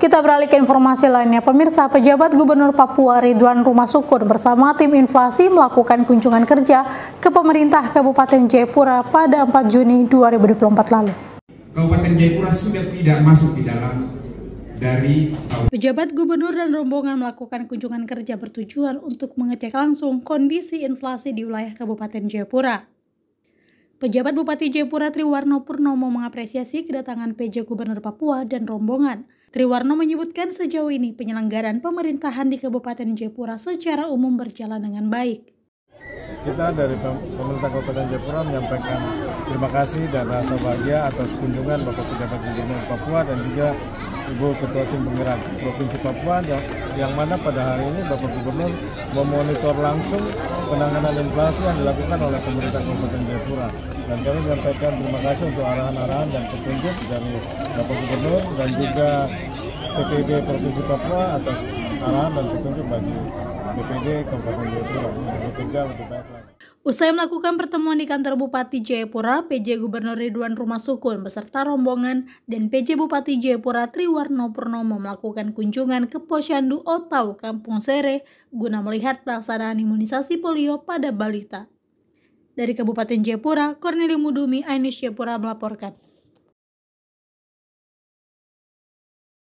Kita beralih ke informasi lainnya. Pemirsa, pejabat Gubernur Papua Ridwan Rumah Sukun bersama tim inflasi melakukan kunjungan kerja ke pemerintah Kabupaten Jayapura pada 4 Juni 2024 lalu. Kabupaten Jayapura sudah tidak masuk di dalam dari Pejabat gubernur dan rombongan melakukan kunjungan kerja bertujuan untuk mengecek langsung kondisi inflasi di wilayah Kabupaten Jayapura. Pejabat Bupati Jayapura Triwarno Purnomo mengapresiasi kedatangan PJ Gubernur Papua dan rombongan. Triwarno menyebutkan sejauh ini penyelenggaraan pemerintahan di Kabupaten Jayapura secara umum berjalan dengan baik. Kita dari pemerintah Kabupaten Jayapura menyampaikan terima kasih dan rasa bahagia atas kunjungan Bapak Pejabat Gubernur Papua dan juga Ibu Ketua Tim Penggerak Provinsi Papua yang, yang mana pada hari ini Bapak Gubernur memonitor langsung penanganan inflasi yang dilakukan oleh pemerintah Kabupaten Jayapura. Dan kami menyampaikan terima kasih untuk arahan-arahan dan petunjuk dari Bapak Gubernur dan juga PPD Provinsi Papua atas arahan dan petunjuk bagi BPD Kabupaten Jayapura bekerja lebih baik lagi. Usai melakukan pertemuan di kantor Bupati Jayapura, PJ Gubernur Ridwan Rumah Sukun beserta rombongan dan PJ Bupati Jayapura Triwarno Purnomo melakukan kunjungan ke Posyandu Otau, Kampung Sere, guna melihat pelaksanaan imunisasi polio pada balita. Dari Kabupaten Jayapura, Corneli Mudumi, Ainis Jayapura melaporkan.